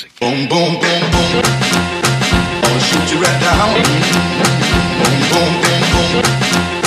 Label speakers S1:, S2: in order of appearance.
S1: music. Boom, boom, boom, boom. I'll shoot you right down. Boom, boom, boom, boom.